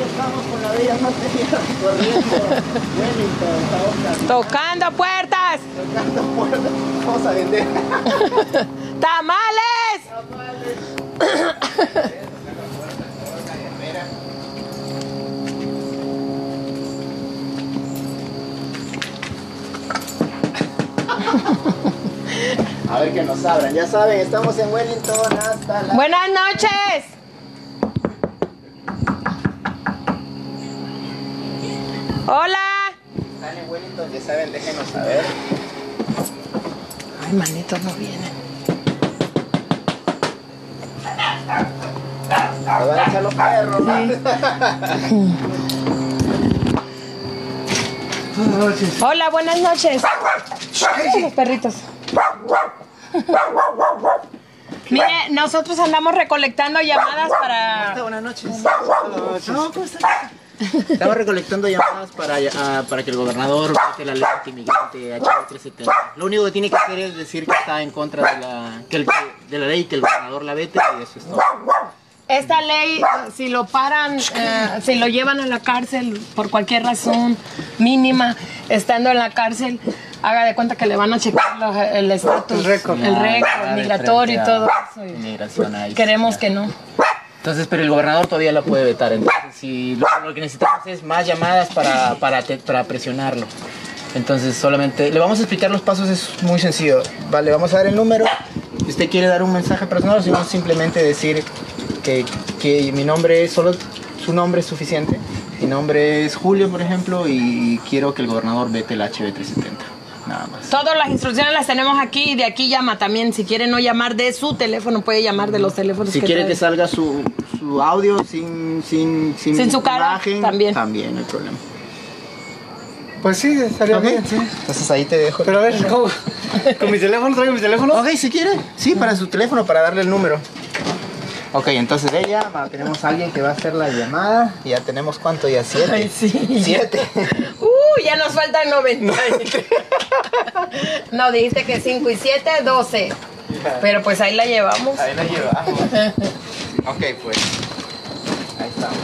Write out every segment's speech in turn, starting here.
estamos con la bella materia corriendo. Wellington, Tocando puertas. Tocando puertas. Vamos a vender. ¡Tamales! A ver que nos abran. Ya saben, estamos en Wellington hasta la. Buenas noches. Hola. Están en Wellington, ya saben, déjenos saber. Ay, manito, no vienen. Nos van a echar los perros. ¿no? Hola, buenas noches. Los perritos. Mire, nosotros andamos recolectando llamadas para... Buenas noches. No, ¿cómo estás? Estamos recolectando llamadas para, ah, para que el gobernador vote la ley anti-inmigrante HB370. Lo único que tiene que hacer es decir que está en contra de la, que el- de la ley, que el gobernador la vete y eso es todo. Esta ley, si lo paran, eh, si lo llevan a la cárcel por cualquier razón mínima, estando en la cárcel, haga de cuenta que le van a checar los- el estatus, el récord, el récord Nada de migratorio y todo eso. y. Queremos que no. Entonces, pero el gobernador todavía la puede vetar. Entonces, si lo, que necesitamos es más llamadas para, para, presionarlo. Entonces, solamente le vamos a explicar los pasos, es muy sencillo. Vale, vamos a dar el número. Si usted quiere dar un mensaje personal, si no, simplemente decir que, que mi nombre es solo su nombre es suficiente. Mi nombre es Julio, por ejemplo, y quiero que el gobernador vete el HB370. Nada más. Todas las instrucciones las tenemos aquí y de aquí llama también. Si quiere no llamar de su teléfono, puede llamar de los teléfonos Si que quiere trae. que salga su, su audio sin, sin, sin, Sin su cara, imagen, también. También, no hay problema. Pues sí, estaría Ok, bien, sí. Entonces ahí te dejo. Pero a ver, ¿cómo? ¿Con mi teléfono? ¿Traigo mi teléfono? Ok, si quiere. Sí, para su teléfono, para darle el número. Ok, entonces ella, tenemos a alguien que va a hacer la llamada. Ya tenemos cuánto ya, siete. Ay, sí. Siete. Uh, ya nos faltan 90. no, dijiste que 5 y 7, 12. Pero pues ahí la llevamos. Ahí la llevamos. ok, pues. Ahí estamos.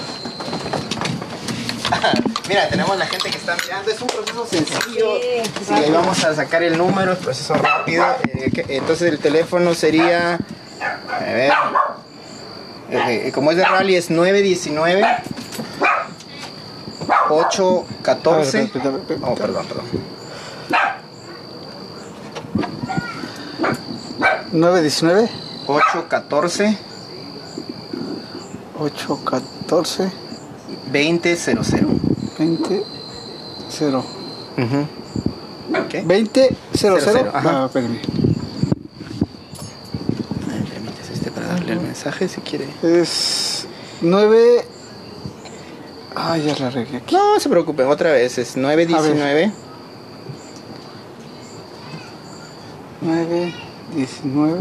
Mira, tenemos la gente que está mirando. Es un proceso sencillo. Sí, Sí, ahí vamos a sacar el número, es proceso rápido. Eh, entonces el teléfono sería. A ver. Eh, como es de rally, es 919 814. A ver, espera, espera, espera. Oh, perdón, perdón. 919 814 814 2000. 20 0 Ok. 20 00 00, ajá. Ah, permítese este para darle el mensaje si quiere. Es 9 Ay, ya la regué aquí. No se preocupen, otra vez es 919 9 19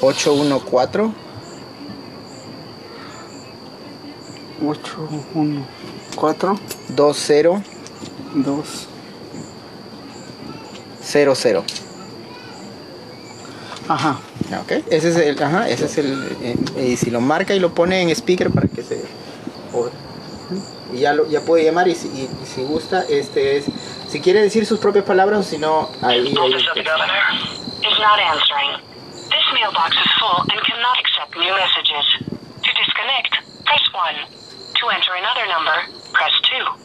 814 8 1 4 2000. 2 Ajá. Ok, ese es el, ajá, ese es el, eh, y si lo marca y lo pone en speaker para que se, o- y ya, lo, ya puede llamar y si, y- y si gusta, este es, si quiere decir sus propias palabras o si no, ahí, ahí Office of the Governor is not answering. This mailbox is full and cannot accept new messages. To disconnect, press 1. To enter another number, press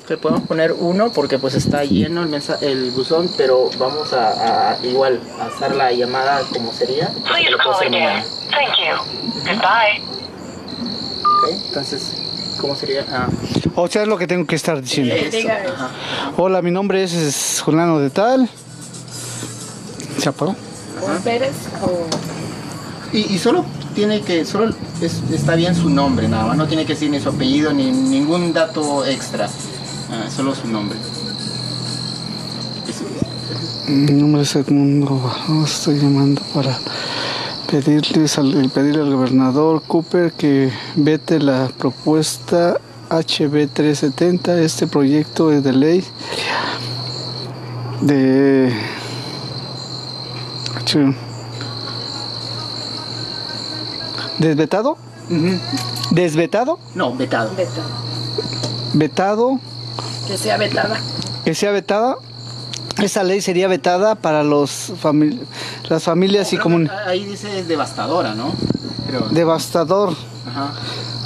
2. Le podemos poner uno porque pues está lleno el, mensa- el buzón, pero vamos a, a igual a hacer la llamada como sería. Please call again. Thank you. Goodbye. Entonces, ¿cómo sería? Ah, O sea, es lo que tengo que estar diciendo. Hola, mi nombre es, es Juliano de Tal. ¿Se apagó? Juan Pérez o... Y, y solo tiene que, solo es- está bien su nombre nada más, no tiene que decir ni su apellido ni ningún dato extra, Ah, solo su nombre. Mi nombre es Edmundo Estoy llamando para pedirles al, pedirle al gobernador Cooper que vete la propuesta HB 370, este proyecto es de ley de desvetado, desvetado, No, vetado. vetado, Que sea vetada. que sea vetada. Esa ley sería vetada para los las familias y comunidades. Ahí dice devastadora, ¿no? Devastador. ajá.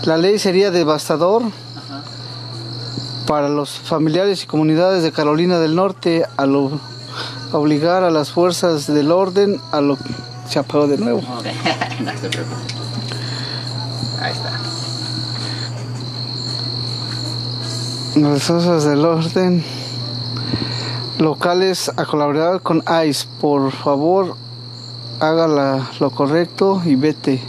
La ley sería devastador para los familiares y comunidades de Carolina del Norte a lo- a obligar a las fuerzas del orden a lo se apagó de nuevo. Ok, no se. Ahí está. Las fuerzas del orden locales a colaborar con ICE. Por favor, haga la- lo correcto y vete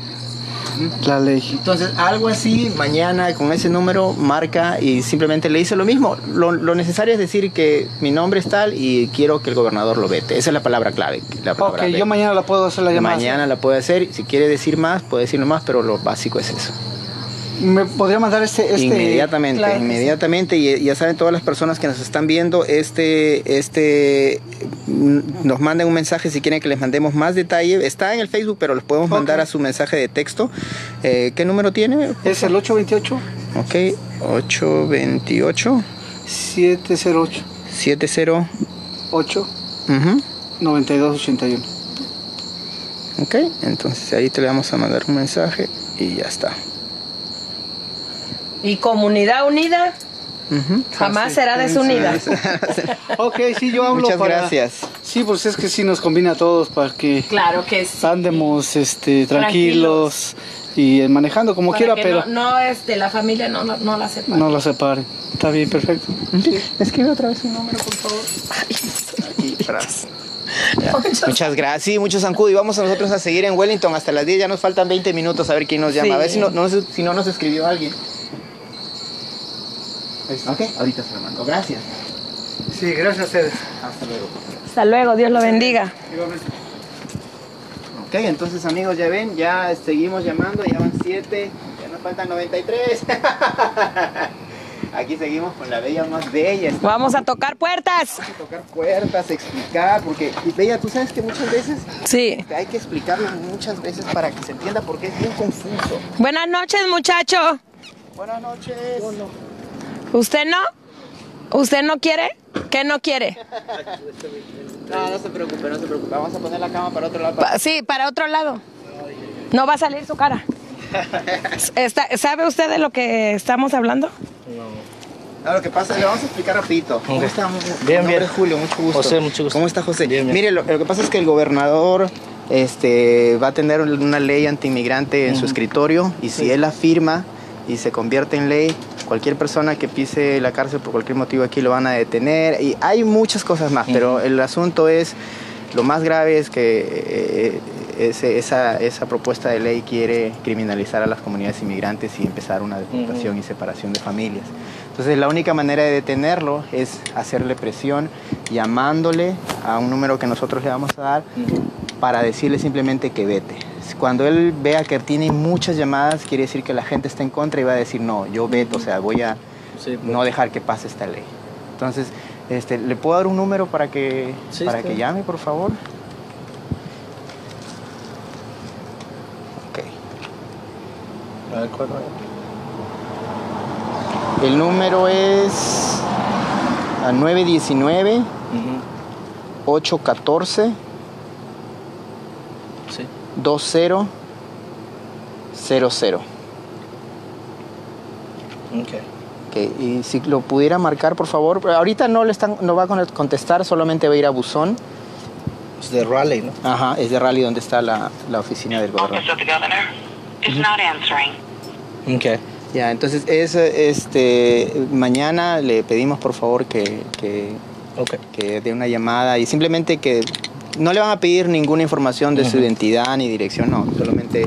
la ley. Entonces, algo así, mañana con ese número marca y simplemente le dice lo mismo. Lo, lo necesario es decir que mi nombre es tal y quiero que el gobernador lo vete. Esa es la palabra clave. La Ok, yo mañana la puedo hacer la llamada. Mañana la puede hacer. Si quiere decir más, puede decirlo más, pero lo básico es eso. ¿Me podría mandar este? este inmediatamente, Claro inmediatamente. Y ya saben todas las personas que nos están viendo, este, este, nos manden un mensaje si quieren que les mandemos más detalle. Está en el Facebook, pero los podemos mandar a su mensaje de texto. Eh, ¿Qué número tiene? Es el 828 Ok, 828 708 70. 8 Ujú. 9281. Ok, entonces ahí te le vamos a mandar un mensaje y ya está. Y comunidad unida jamás será desunida. Ok, sí, yo hablo Muchas para- gracias. Sí, pues es que sí nos combina a todos para que Claro que sí. andemos este, tranquilos, y eh, manejando como Para quiera, que pero no, no, este, la familia no, no, no la separa. no lo separen. Está bien, perfecto. Escribe otra vez su número, por favor. Aquí atrás. Muchas gracias. Sí, mucho zancudo. Y vamos a nosotros a seguir en Wellington hasta las 10. Ya nos faltan 20 minutos a ver quién nos llama. A ver Sí. si no, no si no nos escribió alguien. Ok, ahorita se lo mando. Gracias. Sí, gracias a ustedes. Hasta luego. Hasta luego, Dios lo bendiga. Ok, entonces amigos, ya ven, ya seguimos llamando, ya van 7, ya nos faltan 93. Aquí seguimos con la bella más bella. Estamos Vamos a tocar puertas. a tocar puertas, explicar, porque, y bella, tú sabes que muchas veces Sí. hay que explicarlo muchas veces para que se entienda porque es bien confuso. Buenas noches, muchacho. Buenas noches. ¿Usted no? ¿Usted no quiere? ¿Qué no quiere? No, no se preocupe, no se preocupe. Vamos a poner la cama para otro lado. Pa- sí, para otro lado. No va a salir su cara. Está- ¿Sabe usted de lo que estamos hablando? No, lo que pasa, le vamos a explicar rapidito. ¿Cómo estamos? Bien, es Julio, mucho gusto. José, mucho gusto. ¿Cómo está José? Bien, bien. Mire, lo, lo que pasa es que el gobernador este, va a tener una ley antiinmigrante en su escritorio y si él la firma y se convierte en ley, cualquier persona que pise la cárcel por cualquier motivo aquí lo van a detener y hay muchas cosas más, pero el asunto es, lo más grave es que eh, ese- esa, esa propuesta de ley quiere criminalizar a las comunidades inmigrantes y empezar una deportación y separación de familias. Entonces la única manera de detenerlo es hacerle presión, llamándole a un número que nosotros le vamos a dar para decirle simplemente que vete. Cuando él vea que tiene muchas llamadas, quiere decir que la gente está en contra y va a decir, no, yo veto, o sea, voy a Sí, no dejar que pase esta ley. Entonces, este, ¿le puedo dar un número para que, Sí, para que llame, por favor? Ok. A ver, ¿cuál El número es a 919 Ujú. 814 Sí. 2000. Ok. Ok, y si lo pudiera marcar, por favor. Ahorita no le están, no va a con- contestar, solamente va a ir a buzón. Es de Raleigh, ¿no? Ajá, es de Raleigh donde está la, la oficina del gobernador. Office of the governor is not answering. Ok. Ya, entonces es, este, mañana le pedimos por favor que, que, que dé una llamada y simplemente que no le van a pedir ninguna información de su identidad ni dirección, no, solamente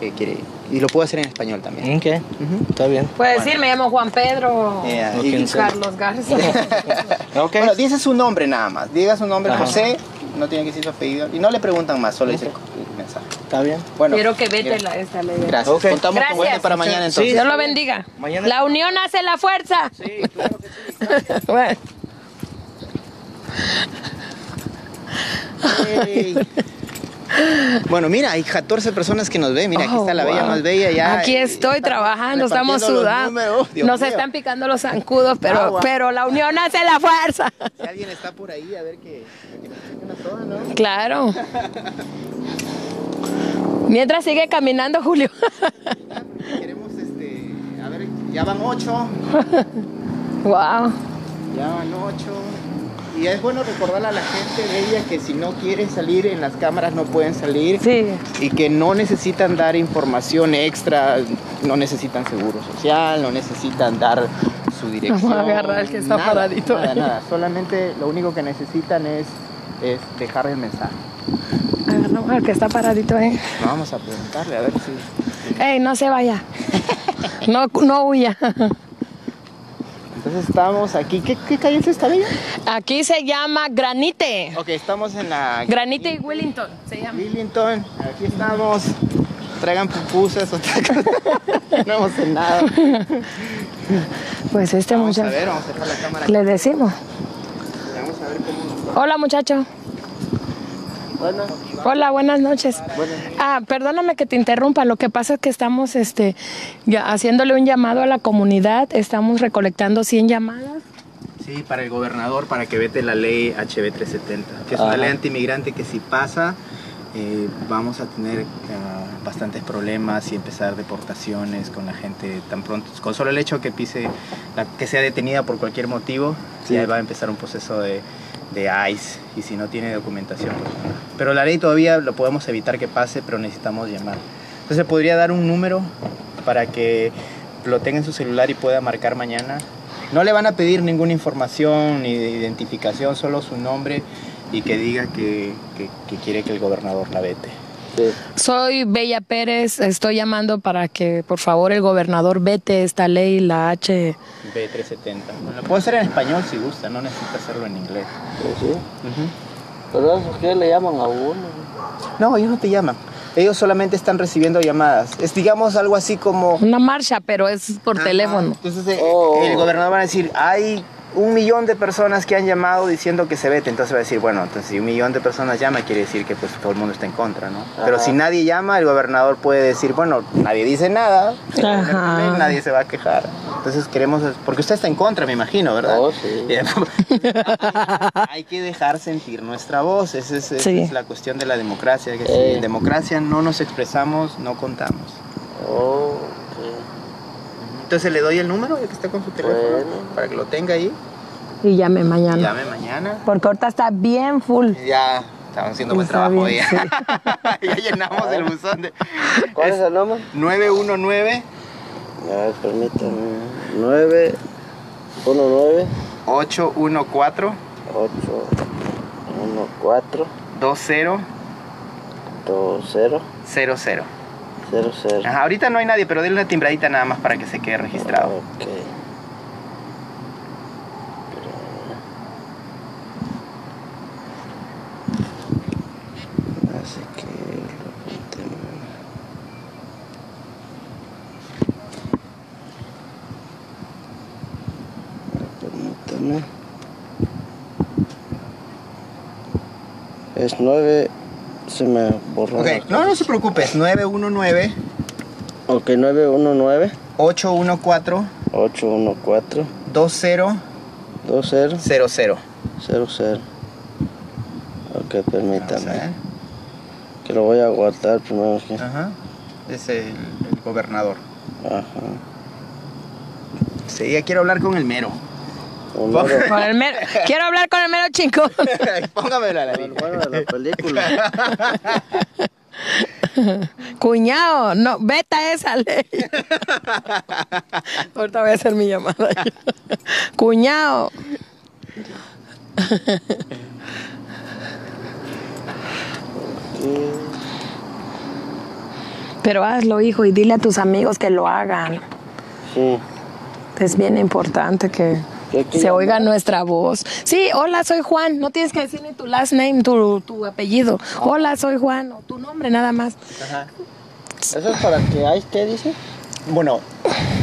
que quiere. Y lo puedo hacer en español también. Ok. Ujú. Está bien. Puede decir, me llamo Juan Pedro. Yeah, y-. Carlos Garza. Ok. Bueno, dice su nombre nada más. Diga su nombre, Ajá. José. No tiene que decir su apellido. Y no le preguntan más, solo dice el mensaje. Está bien. Bueno, Quiero que vete gracias. la, esta ley. Gracias. Ok. Contamos Gracias. con Wendy para mañana Sí. entonces. Dios lo bendiga. Mañana- La unión hace la fuerza. Sí, claro que sí. Bueno. Bueno, mira, hay 14 personas que nos ven. Mira, aquí Oh, está la bella wow. más bella ya. Aquí eh, estoy está trabajando, estamos sudando. Nos mío. están picando los zancudos, pero, Ah, wow. pero la unión hace la fuerza. Si alguien está por ahí, a ver que, que soda, ¿no? Claro. Mientras sigue caminando, Julio. Queremos, este, a ver, ya van 8. wow. Ya van 8. Y es bueno recordarle a la gente bella que si no quieren salir en las cámaras no pueden salir. Sí. Y que no necesitan dar información extra, no necesitan seguro social, no necesitan dar su dirección. Vamos a agarrar el que está nada, paradito. Nada, nada. Solamente lo único que necesitan es, es dejar el mensaje. Agarramos al que está paradito ahí. Vamos a preguntarle a ver si. Ey, no se vaya. No, no huya. Entonces estamos aquí. ¿Qué, qué calle es esta bella? Aquí se llama Granite. Ok, estamos en la. Granite y Wellington se llama. Willington, aquí estamos. Traigan pupusas o traigan. no hemos nada. Pues este Vamos a muchacho. ver, vamos a dejar la cámara. Le decimos. Vamos a ver cómo. Hola muchacho. Hola, buenas noches. Buenas. Ah, perdóname que te interrumpa. Lo que pasa es que estamos este, ya haciéndole un llamado a la comunidad. Estamos recolectando 100 llamadas. Sí, para el gobernador, para que vete la ley HB 370, que es una ley antimigrante que si pasa, eh, vamos a tener ah, bastantes problemas y empezar deportaciones con la gente tan pronto. Con solo el hecho que pise, la- que sea detenida por cualquier motivo, Sí. ya va a empezar un proceso de, de ICE y si no tiene documentación. pues, pero la ley todavía lo podemos evitar que pase, pero necesitamos llamar. Entonces podría dar un número para que lo tenga en su celular y pueda marcar mañana. No le van a pedir ninguna información ni de identificación, solo su nombre y que diga que, que- que quiere que el gobernador la vete. Sí. Soy Bella Pérez. Estoy llamando para que por favor el gobernador vete esta ley, la H. B370. Lo puedo hacer en español si gusta, no necesita hacerlo en inglés. Sí, sí. Pero eso que le llaman a uno. No, ellos no te llaman. Ellos solamente están recibiendo llamadas. Es digamos algo así como... Una marcha, pero es por Ajá. teléfono. Entonces eh, Oh. el gobernador va a decir, hay un millón de personas que han llamado diciendo que se vete. Entonces va a decir, bueno, entonces si un millón de personas llama, quiere decir que pues todo el mundo está en contra, ¿no? Pero si nadie llama, el gobernador puede decir, bueno, nadie dice nada, Ajá. nadie se va a quejar. Entonces queremos, porque usted está en contra, me imagino, ¿verdad? Oh, sí. Hay que dejar sentir nuestra voz, esa es, esa Sí. es la cuestión de la democracia, que si Eh. en democracia no nos expresamos, no contamos. Oh, Entonces le doy el número ya que está con su teléfono Bueno. para que lo tenga ahí. Y llame mañana. Llame mañana. Porque ahorita está bien full. Ya estamos haciendo buen trabajo bien, ya. ya llenamos el buzón de ¿Cuál es el nombre? 919 A ver, permítame. 9, 1, 9, 814 8, 1, 4, 2000. 2, 0, 00. 0, 0. Ajá, ahorita no hay nadie, pero denle una timbradita nada más para que se quede registrado. Ok. Así que permíteme. Permítame. Es 9. Se me borró. Ok, no, no se preocupe, es 919 Ok, 919 814 814 2000. 20 00. 00. Ok, permítame. Que lo voy a guardar primero aquí. Ajá. Es el, el gobernador. Ajá. Sí, ya quiero hablar con el mero. Un número Con el mero- Quiero hablar con el mero chico. Póngamelo a la el bueno de la película. Cuñado, no, veta esa ley. Ahorita voy a hacer mi llamada. Cuñado. Pero hazlo, hijo, y dile a tus amigos que lo hagan. Sí. Es bien importante que ¿Qué hay que se oiga nuestra voz. Sí, hola, soy Juan. No tienes que decir ni tu last name, tu, tu apellido. Hola, soy Juan, o tu nombre nada más. Ajá. ¿Eso es para que hay qué dice? Bueno,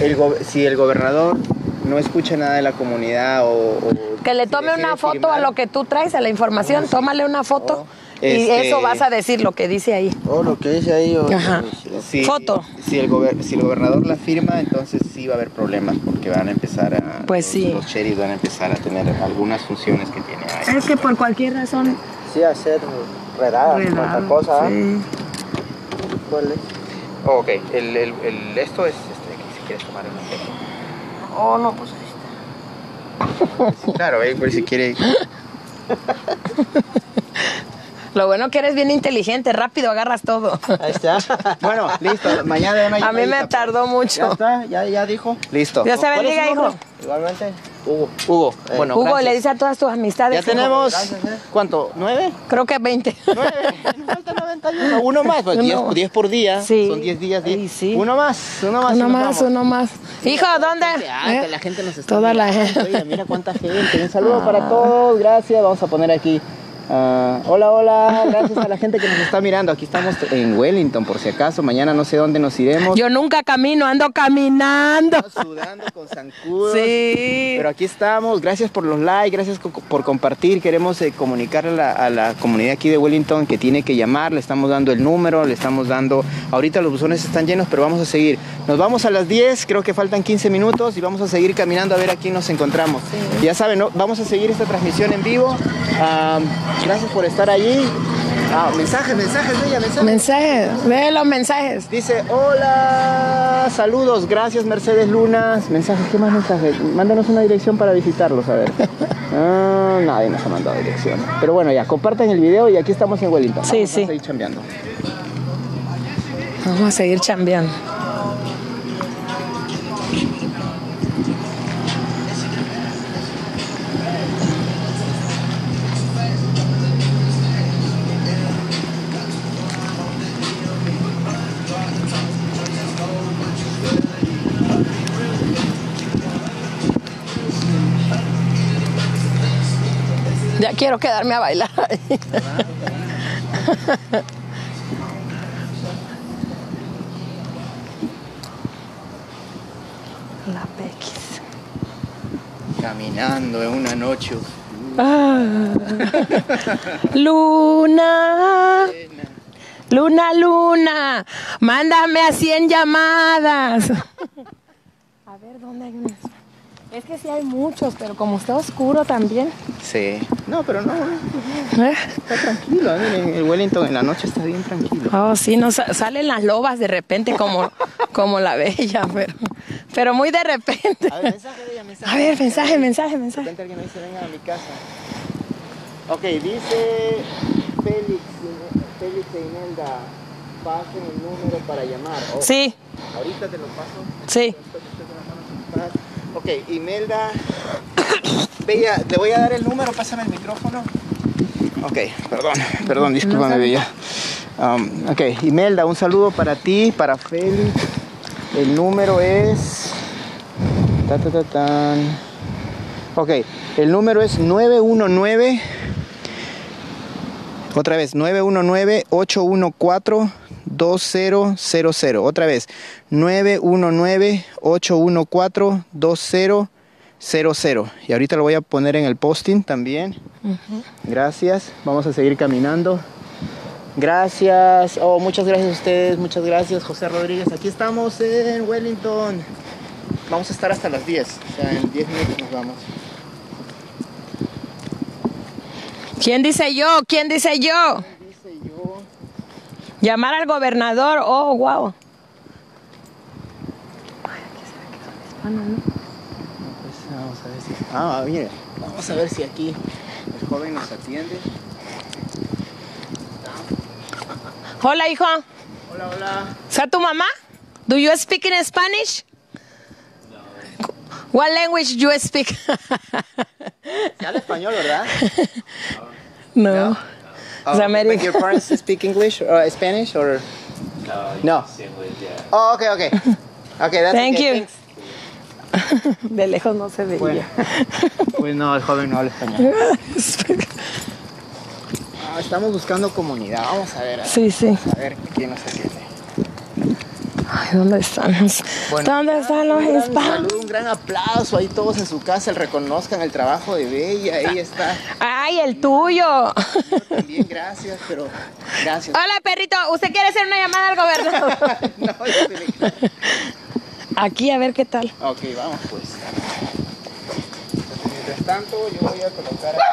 el si el gobernador no escucha nada de la comunidad o... o Que le tome una foto firmar, a lo que tú traes, a la información. Tómale una foto Y Este, eso vas a decir lo que dice ahí. Oh, lo que dice ahí. oh, Ajá. si- Foto. Si el, gober- si el gobernador la firma, entonces sí va a haber problemas porque van a empezar a. Pues los- sí. Los sheriffs van a empezar a tener algunas funciones que tiene ahí. Es que por cualquier razón. Sí, hacer redadas, cualquier cosa. ¿ah? sí. ¿Cuál es? Oh, ok, el, el, el- esto es este, aquí, si quieres tomar una foto. Oh, no, pues ahí está. Claro, eh, por si quiere. Lo bueno que eres bien inteligente, rápido agarras todo. Ahí está. Bueno, listo, mañana ya no hay A mí me llamadita, tardó ya mucho. está, ya, ya dijo. Listo. Dios te ¿Cuál es bendiga, hijo. Igualmente. Hugo. Hugo, bueno, Hugo, gracias. le dice a todas tus amistades. Ya tenemos, Gracias, eh. ¿cuánto? ¿Nueve? Creo que 20. Nueve. Falta 91. Uno más, pues 10 Uno. 10 por día. Sí. Son 10 días. diez. Ay, sí. Uno más, uno más. Uno más, uno más. Hijo, ¿dónde? Ah, ¿Eh? que la gente nos está Toda la gente. Oye, mira cuánta gente. Un saludo para todos. Gracias. Vamos a poner aquí. Ah, hola, hola. Gracias a la gente que nos está mirando. Aquí estamos en Wellington, por si acaso. Mañana no sé dónde nos iremos. Yo nunca camino, ando caminando. Sudando con zancudos. Sí. Pero aquí estamos, gracias por los likes, gracias por compartir. Queremos eh, comunicarle a la, a la comunidad aquí de Wellington que tiene que llamar. Le estamos dando el número, le estamos dando. Ahorita los buzones están llenos, pero vamos a seguir. Nos vamos a las 10, creo que faltan 15 minutos y vamos a seguir caminando a ver a quién nos encontramos. Ya saben, ¿no? vamos a seguir esta transmisión en vivo. Ah, gracias por estar allí. Ah, mensajes, mensajes, bella, mensajes. Mensajes, ve los mensajes. Dice, hola, saludos, gracias Mercedes Lunas. Mensajes, ¿qué más mensajes? Mándanos una dirección para visitarlos, a ver. Ah, nadie nos ha mandado dirección. Pero bueno, ya, compartan el video y aquí estamos en Wellington. Sí, Vamos sí. A seguir chambeando. Vamos a seguir chambeando. Quiero quedarme a bailar. ahí. La Pequis. Caminando en una noche. Ah. Luna, luna, luna, mándame a 100 llamadas. A ver, ¿dónde hay unas? Es que sí hay muchos, pero como está oscuro también. Sí. No, pero no, ¿eh? está tranquilo. Miren, el Wellington en la noche está bien tranquilo. Oh, sí, nos salen las lobas de repente como, como la bella, pero, pero muy de repente. A ver, mensaje, bella, mensaje. A ver, mensaje, mensaje, De mensaje. repente alguien me dice, vengan a mi casa. Ok, dice Félix, Félix e Imelda, pasen el número para llamar. Oh, Sí, Ahorita te lo paso. sí. Ok, Imelda. Bella, te voy a dar el número, pásame el micrófono. Ok, perdón, perdón, discúlpame, Bella. Um, ok, Imelda, un saludo para ti, para Félix. El número es. Ta, ta, ta, tan. Ok, el número es 919. Otra vez, 919-814-2000. Otra vez, 919-814-2000. Y ahorita lo voy a poner en el posting también. Gracias. Vamos a seguir caminando. Gracias. Oh, muchas gracias a ustedes. Muchas gracias, José Rodríguez. Aquí estamos en Wellington. Vamos a estar hasta las 10. O sea, en 10 minutos nos vamos. ¿Quién dice yo? ¿Quién? Dice yo. Llamar al gobernador. Oh, wow. Pues vamos a ver si. Ah, mire, vamos a ver si aquí el joven nos atiende. Hola, hijo. Hola, hola. ¿Is tu mamá? Do you speak in Spanish? What language you speak? Se habla español, ¿verdad? no. Oh, American. but your parents speak English or Spanish or? No. Oh, okay, okay. Okay, that's Thank okay, you. thanks. De lejos no se veía. Bueno. Pues no, el joven no habla español. Ah, estamos buscando comunidad. Vamos a ver. A, Sí, sí. a ver quién nos atiende. Ay, ¿dónde están los, ¿dónde están los un hispanos? un gran aplauso. Ahí todos en su casa reconozcan el trabajo de Bella. Ahí está. Ay, el tuyo. También gracias, pero gracias. Hola, perrito. ¿Usted quiere hacer una llamada al gobernador? No, yo te le- Aquí, a ver qué tal. Ok, vamos pues. Mientras tanto, yo voy a colocar aquí.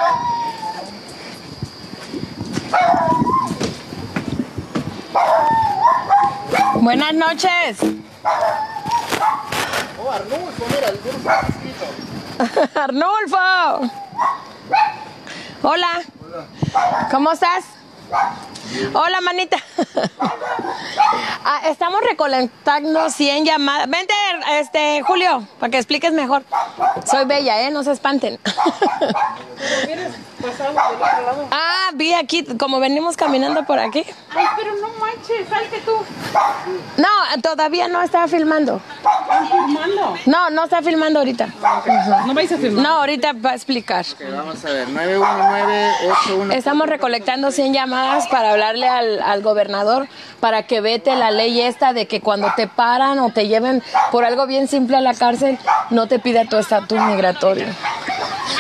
Buenas noches. Oh, Arnulfo, mira, el. Arnulfo. Hola. ¿Cómo estás? Hola, manita. Ah, estamos recolectando 100 llamadas. Vente, este, Julio, para que expliques mejor. Soy bella, ¿eh? No se espanten. Ah, vi aquí, como venimos caminando por aquí. Ay, pero no manches, salte tú. No, todavía no estaba filmando. ¿Están filmando? No, no está filmando ahorita. No vais a filmar. No, ahorita va a explicar. Ok, vamos a ver. 919-81. Estamos recolectando 100 llamadas para hablarle al, al gobernador para que vete la ley esta de que cuando te paran o te lleven por algo bien simple a la cárcel, no te pida tu estatus migratorio.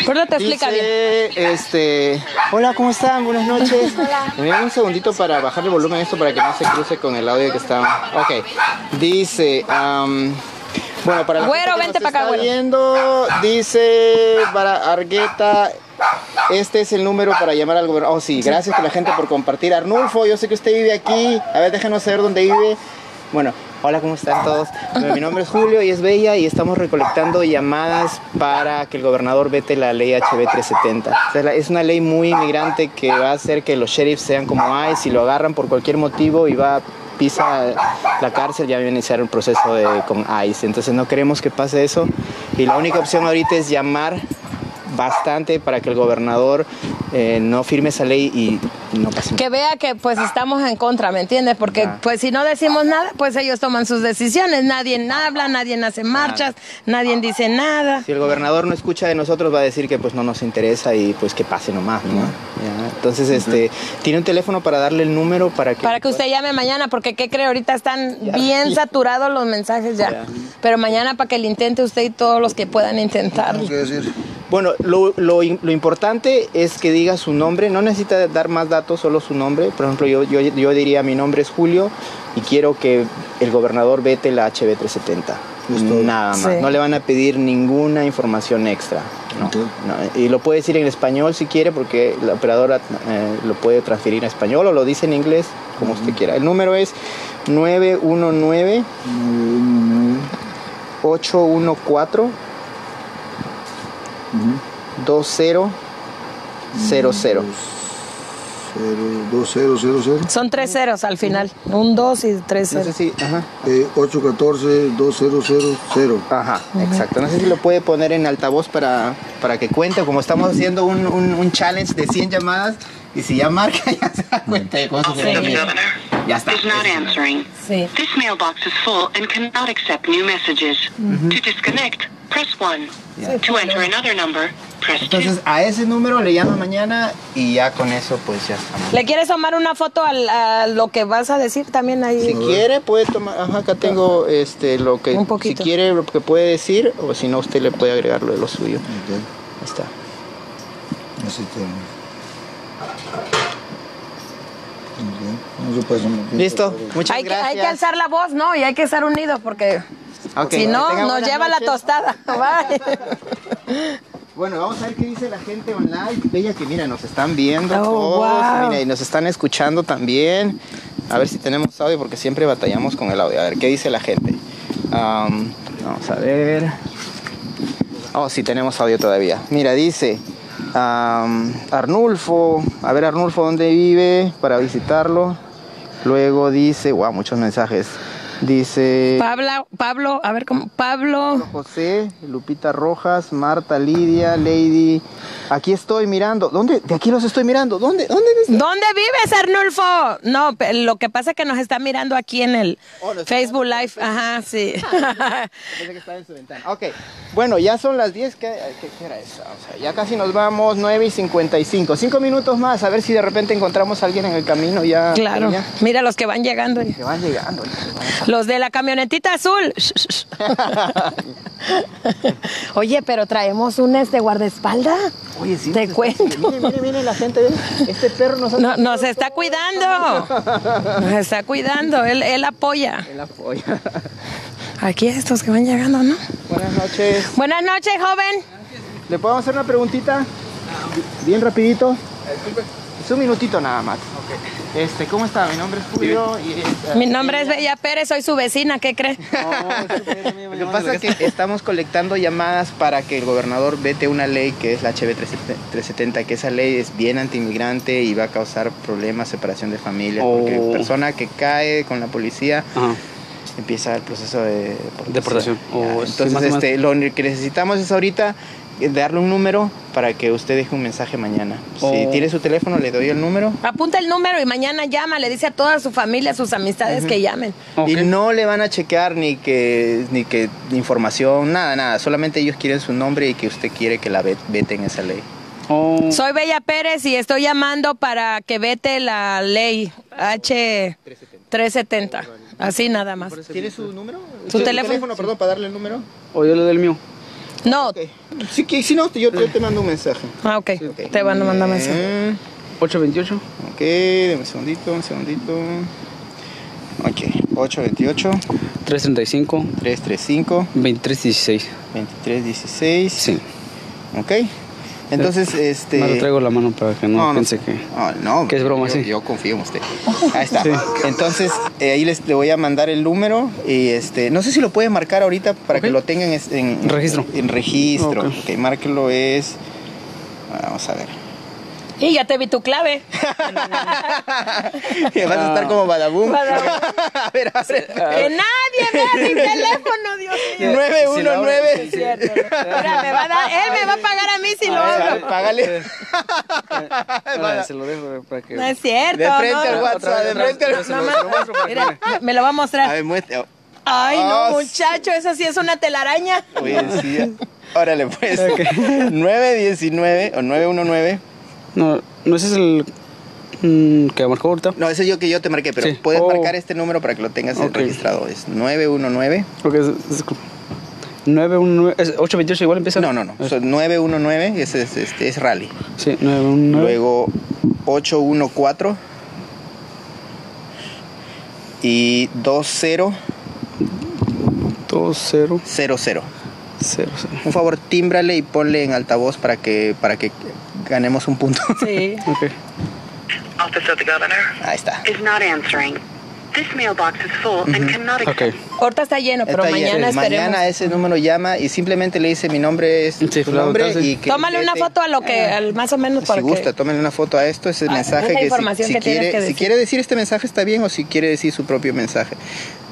Pero te explica bien. Dice, este, hola, ¿cómo están? Buenas noches. Dan un segundito para bajar el volumen esto para que no se cruce con el audio que está. Ok. Dice, am, bueno, para la Güero, gente que vente nos pa' acá, está viendo, dice para Argueta, este es el número para llamar al gobernador. Oh, sí, gracias a la gente por compartir. Arnulfo, yo sé que usted vive aquí. A ver, déjenos saber dónde vive. Bueno, hola, ¿cómo están todos? Mi nombre es Julio y es Bella y estamos recolectando llamadas para que el gobernador vete la ley HB 370. O sea, la- es una ley muy inmigrante que va a hacer que los sheriffs sean como ICE y lo agarran por cualquier motivo y va pisa la cárcel, ya va a iniciar un proceso de, con ICE. Entonces no queremos que pase eso y la única opción ahorita es llamar bastante para que el gobernador eh, no firme esa ley y no pase nada. Que vea que pues estamos en contra, ¿me entiendes? Porque pues si no decimos nada, pues ellos toman sus decisiones. Nadie habla, nadie hace marchas, nadie dice nada. Si el gobernador no escucha de nosotros va a decir que pues no nos interesa y pues que pase nomás, ¿no? Ya, Entonces, este, tiene un teléfono para darle el número para que Para que usted llame mañana, porque ¿qué cree? Ahorita están bien saturados los mensajes ya. Ya. Pero mañana para que le intente usted y todos los que puedan intentarlo. Bueno, lo, lo, in- lo importante es que diga su nombre, no necesita dar más datos, solo su nombre. Por ejemplo, yo, yo, yo diría mi nombre es Julio y quiero que el gobernador vete la HB 370. Nada más. Sí. No le van a pedir ninguna información extra. No, no. Y lo puede decir en español si quiere, porque la operadora eh, lo puede transferir a español o lo dice en inglés, como usted quiera. El número es 919 814 2000. 2000 Son tres ceros al final. Un dos y tres No sé ceros. si, ajá. eh, 814-2000. Ajá, exacto. No sé si lo puede poner en altavoz para, para que cuente, como estamos haciendo un, un, un challenge de 100 llamadas, y si ya marca, ya se da cuenta de cómo se governor Ya está. is not answering. Sí. This mailbox is full and cannot accept new messages. To disconnect, press 1. To enter another number, press 2. Entonces a ese número le llama mañana y ya con eso pues ya estamos. ¿Le quieres tomar una foto al- a lo que vas a decir también ahí? Si quiere puede tomar, ajá, acá tengo este lo que Un poquito. si quiere lo que puede decir o si no usted le puede agregar lo de lo suyo. Ahí está. así. Listo. Muchas Hay que, gracias. hay que alzar la voz, ¿no? Y hay que estar unidos porque Si no, nos lleva la tostada. Bye. Bueno, vamos a ver qué dice la gente online. Bella que mira, nos están viendo Oh, todos, wow. mira, y nos están escuchando también. A ver si tenemos audio porque siempre batallamos con el audio. A ver qué dice la gente. Am, vamos a ver. Oh, sí tenemos audio todavía. Mira, dice am, Arnulfo. A ver, Arnulfo, ¿dónde vive? Para visitarlo. Luego dice, wow, muchos mensajes. Dice Pablo, Pablo, a ver cómo. Pablo. José, Lupita Rojas, Marta, Lidia, Lady. Aquí estoy mirando. ¿Dónde? De aquí los estoy mirando. ¿Dónde? ¿Dónde? ¿Dónde vives, Arnulfo? No, lo que pasa es que nos está mirando aquí en el Oh, Facebook Live. Ajá, sí. Pensé que estaba en su ventana. Ok. Bueno, ya son las 10. ¿Qué, qué- qué hora es? O sea, ya casi nos vamos. 9 y 55. Cinco minutos más. A ver si de repente encontramos a alguien en el camino ya. claro. ya. Mira los que van llegando. Que van llegando. que van a- Los de la camionetita azul. Oye, pero traemos un este guardaespaldas. Oye, sí. Te cuento. está- Mire, mire, mire, la gente. Este perro nos No, nos está cuidando. Nos está cuidando. Él, él apoya. El apoyo. Aquí estos que van llegando, ¿no? Buenas noches. Buenas noches, joven. ¿Le podemos hacer una preguntita? Bien rapidito. Es un minutito nada más. Este, ¿cómo está? Mi nombre es Julio y eh, Mi nombre es Bella Pérez, soy su vecina, ¿qué cree? Lo que pasa es que estamos colectando llamadas para que el gobernador vete una ley que es la HB 370, que esa ley es bien antiinmigrante y va a causar problemas, separación de familias, porque Oh. persona que cae con la policía Ajá. empieza el proceso de deportación. Deportación. Oh, sí, Entonces, más este, lo que necesitamos es ahorita eh, darle un número para que usted deje un mensaje mañana. Si Oh. tiene su teléfono, le doy el número. Apunta el número y mañana llama, le dice a toda su familia, a sus amistades que llamen. Y no le van a chequear ni que ni que información, nada, nada. Solamente ellos quieren su nombre y que usted quiere que la vet- veten esa ley. Oh, Soy Bella Pérez y estoy llamando para que vete la ley H370. Así nada más. ¿Tiene su número? ¿Su teléfono? perdón, para darle el número. o yo le doy el mío. No. Ok. Si, que- si no, yo, yo te mando un mensaje. Ah, ok. Te van a mandar mensaje. Eh, 828. Ok, deme un segundito, un segundito. Ok, 828 335. 335 2316. 2316. Sí. Ok. Entonces, este. Me lo traigo la mano para que no, piense que. No, no, que es broma, yo, sí. Yo confío en usted. Ahí está. Entonces, eh, ahí les, le voy a mandar el número y este, no sé si lo puede marcar ahorita para que lo tengan en, en- Registro. En registro. Ok. Ok, márquelo es. Vamos a ver. Y ya te vi tu clave. Vas a estar como Badabum. A ver, a ver. Que nadie vea mi teléfono, Dios mío. 919. Es cierto. Mira, me va a dar, él me va a pagar a mí si lo A hago. Págale. Se lo dejo para que. No es cierto. De frente no. al WhatsApp, de frente al Mira, me lo va a A mostrar. ver, muestra. Ay, no, Ah, muchacho, eso sí es una telaraña. Oye, sí. Órale, pues. 919 o 919. No, no ese es el. mm, que marcó ahorita. No, ese es yo que yo te marqué, pero Sí. puedes Oh. marcar este número para que lo tengas Ok. registrado. Es 919. Porque es. es 919. Es 828 igual empieza. No, no, no. Son 919, ese es, este, es rally. Sí, 919. Luego 814 y 2000. 2000. Un favor, tímbrale y ponle en altavoz para que para que ganemos un punto. Sí. Ok. Office of the Governor Ahí está. is not answering. This mailbox is full and cannot accept Ok. Ahorita está lleno, pero Está mañana lleno. esperemos. Mañana ese número llama y simplemente le dice mi nombre es Sí, tu claro, nombre entonces- y que Tómale una foto a lo que, al más o menos para si gusta, que... tómenle una foto a esto, ese Ah, mensaje que si- información si, que quiere, que si decir. quiere decir este mensaje está bien o si quiere decir su propio mensaje.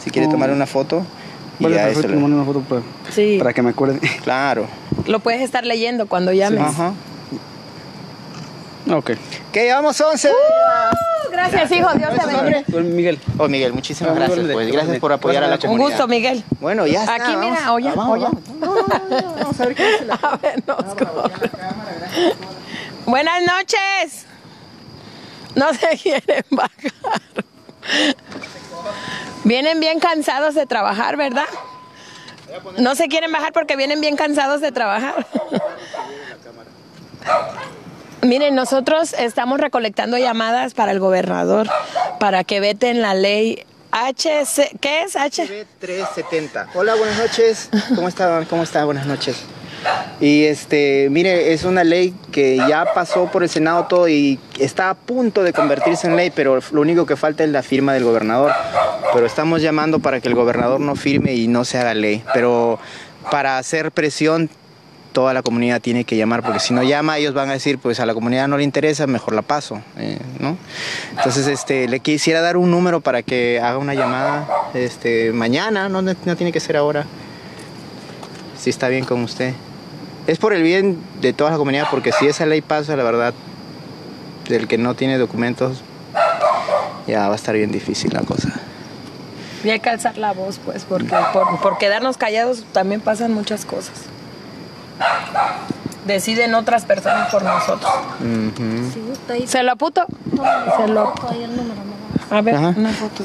Si quiere Oh. tomar una foto y Vale, ya eso perfecto. le- Manda una foto para, Sí, para que me acuerde. Claro. lo puedes estar leyendo cuando llames. Ajá. ok. Que llevamos 11. Uh, Gracias, hijo, Dios te bendiga. Miguel. Oh, Miguel, muchísimas Ah, gracias. Pues. Gracias por apoyar a la Buenas Un comunidad. gusto, Miguel. Bueno, ya está. Aquí, mira, vamos. oye, Ah, vamos, oye. vamos. No, no, no, no, Vamos a ver qué dice la A ver, nos corre. Buenas noches. No se quieren bajar. Vienen bien cansados de trabajar, ¿verdad? No se quieren bajar porque vienen bien cansados de trabajar. Miren, nosotros estamos recolectando llamadas para el gobernador para que veten la ley HC, ¿qué es H? 370. Hola, buenas noches. ¿Cómo está? ¿Cómo está? Buenas noches. Y este, mire, es una ley que ya pasó por el Senado todo y está a punto de convertirse en ley, pero lo único que falta es la firma del gobernador. Pero estamos llamando para que el gobernador no firme y no se haga ley. Pero para hacer presión, toda la comunidad tiene que llamar, porque si no llama, ellos van a decir, pues a la comunidad no le interesa, mejor la paso, eh, ¿no? Entonces, este, le quisiera dar un número para que haga una llamada, este, mañana, no, no tiene que ser ahora, si está bien con usted. Es por el bien de toda la comunidad, porque si esa ley pasa, la verdad, del que no tiene documentos, ya va a estar bien difícil la cosa. Y hay que alzar la voz, pues, porque por, por quedarnos callados también pasan muchas cosas. Deciden otras personas por nosotros. ¿Se lo aputo? Se lo... A ver, Ajá. una foto.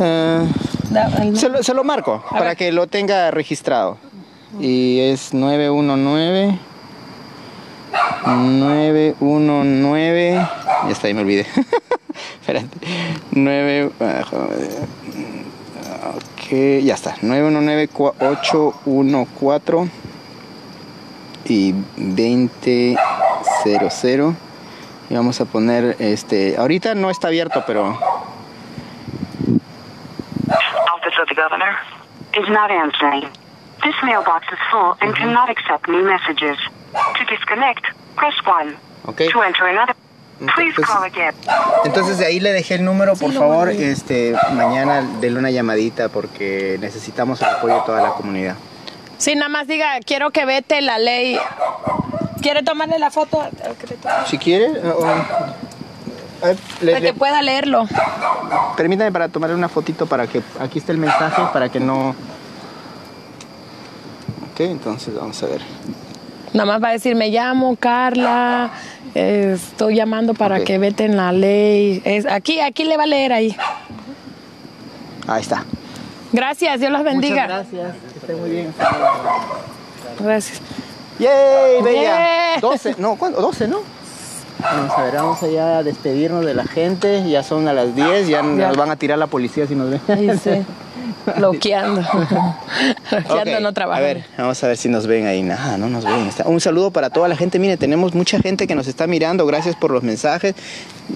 Da- el- Se lo, se lo marco A para ver. que lo tenga registrado. Y es 919 919 Ya está, ahí me olvidé. Espérate. 9 ah. Ok, ya está. 919 814 y 2000 y vamos a poner este ahorita no está abierto pero Office of the Governor is not answering. This mailbox is full and cannot accept new messages. To disconnect, press 1. ok To enter another, please Entonces- call again. entonces de ahí le dejé el número por favor este mañana denle una llamadita porque necesitamos el apoyo de toda la comunidad Sí, nada más diga, quiero que vete la ley. ¿Quiere tomarle la foto? si quiere o- o- a ver, le- Para que le- pueda leerlo. permítame para tomarle una fotito para que aquí está el mensaje para que no ok entonces vamos a ver Nada más va a decir, me llamo Carla, eh, estoy llamando para Ok. que vete en la ley. Es, aquí, aquí le va a leer ahí. ahí está Gracias, Dios los bendiga. gracias que esté muy bien Gracias. ¡Yay, bella! Yeah. 12, no, ¿cuándo? 12, ¿no? Vamos a ver, vamos allá a despedirnos de la gente. Ya son a las 10, ya, Ya. nos van a tirar la policía si nos ven. Ahí sí. Loqueando. Loqueando Ok, no trabaja. A ver, vamos a ver si nos ven ahí. Nada, no nos ven. Un saludo para toda la gente. Mire, tenemos mucha gente que nos está mirando. Gracias por los mensajes.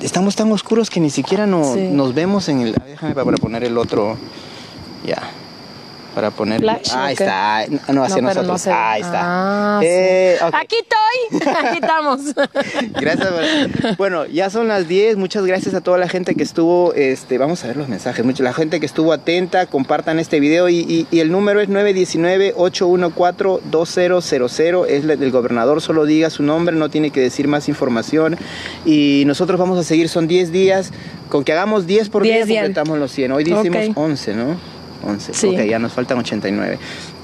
Estamos tan oscuros que ni siquiera no- Sí. nos vemos en el. Déjame para poner el otro. Ya. Para poner. Flash, ahí está. No, hacia No, nosotros. no Ahí está. Ah, Eh, sí. ok. Aquí estoy. Aquí estamos. Gracias. Bueno, ya son las 10. Muchas gracias a toda la gente que estuvo. Este, vamos a ver los mensajes. Mucha la gente que estuvo atenta. Compartan este video. Y, y- y el número es 919-814-2000. Es el del gobernador. Solo diga su nombre. No tiene que decir más información. Y nosotros vamos a seguir. Son 10 días. Con que hagamos 10 por 10 día, completamos los 100. Hoy hicimos Ok. 11, ¿no? 11. Sí. Ok, ya nos faltan 89.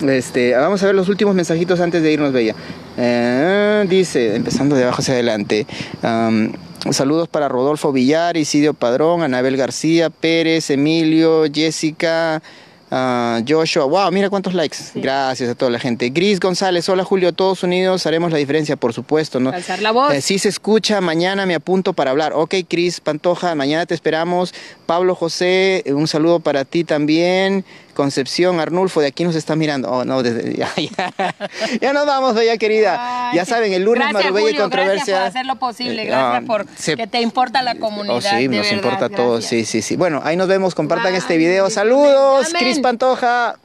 Este, vamos a ver los últimos mensajitos antes de irnos, Bella. Eh, dice, empezando de abajo hacia adelante. saludos para Rodolfo Villar, Isidio Padrón, Anabel García, Pérez, Emilio, Jessica. Ah, Joshua, wow, mira cuántos likes. Gracias a toda la gente. Gris González, hola Julio, todos unidos haremos la diferencia, por supuesto, ¿no? Alzar la voz. Eh, sí se escucha, mañana me apunto para hablar. Ok, Cris Pantoja, mañana te esperamos. Pablo José, un saludo para ti también. Concepción Arnulfo, de aquí nos está mirando. Oh, no, desde, ya, ya. Ya nos vamos, bella querida. Ay, ya saben, el lunes gracias, Marubella y Controversia. Gracias por hacer lo posible. Eh, Gracias por se- que te importa la comunidad. Oh, sí, nos verdad, importa a todos. gracias. Sí, sí, sí. Bueno, ahí nos vemos. Compartan Bye. este video. Saludos, Amén. Cris Pantoja.